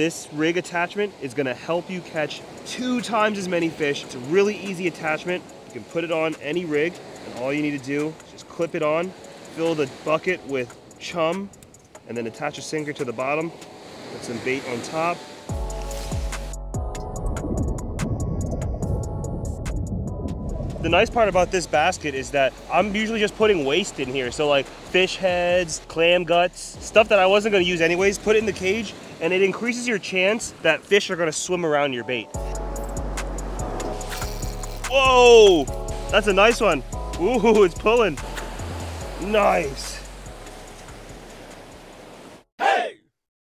This rig attachment is gonna help you catch two times as many fish. It's a really easy attachment. You can put it on any rig and all you need to do is just clip it on, fill the bucket with chum, and then attach a sinker to the bottom, put some bait on top, The nice part about this basket is that I'm usually just putting waste in here. So like fish heads, clam guts, stuff that I wasn't gonna use anyways, put it in the cage and it increases your chance that fish are gonna swim around your bait. Whoa, that's a nice one. Ooh, it's pulling. Nice.